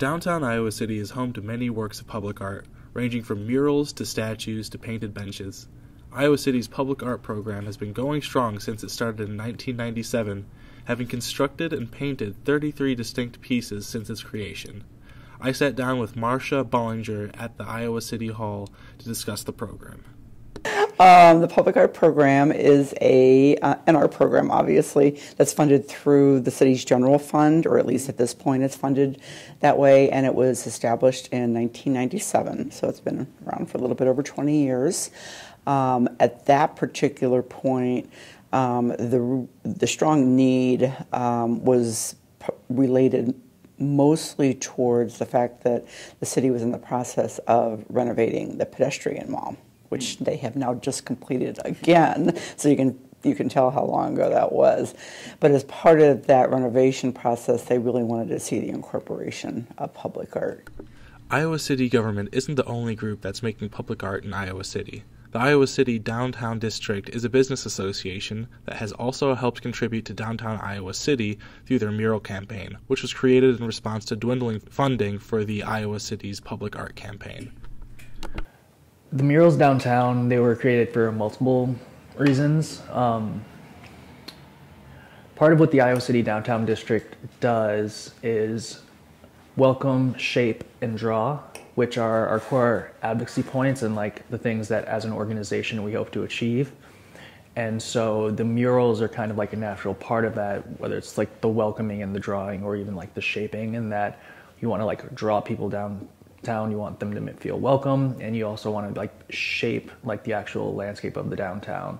Downtown Iowa City is home to many works of public art, ranging from murals to statues to painted benches. Iowa City's public art program has been going strong since it started in 1997, having constructed and painted 33 distinct pieces since its creation. I sat down with Marcia Bollinger at the Iowa City Hall to discuss the program. Um, the public art program is a uh, an art program, obviously, that's funded through the city's general fund, or at least at this point, it's funded that way. And it was established in 1997, so it's been around for a little bit over 20 years. Um, at that particular point, um, the the strong need um, was related mostly towards the fact that the city was in the process of renovating the pedestrian mall which they have now just completed again. So you can you can tell how long ago that was. But as part of that renovation process, they really wanted to see the incorporation of public art. Iowa City government isn't the only group that's making public art in Iowa City. The Iowa City Downtown District is a business association that has also helped contribute to downtown Iowa City through their mural campaign, which was created in response to dwindling funding for the Iowa City's public art campaign. The murals downtown, they were created for multiple reasons. Um, part of what the Iowa City Downtown District does is welcome, shape, and draw, which are our core advocacy points and like the things that as an organization we hope to achieve. And so the murals are kind of like a natural part of that, whether it's like the welcoming and the drawing or even like the shaping and that you want to like draw people down town you want them to feel welcome and you also want to like shape like the actual landscape of the downtown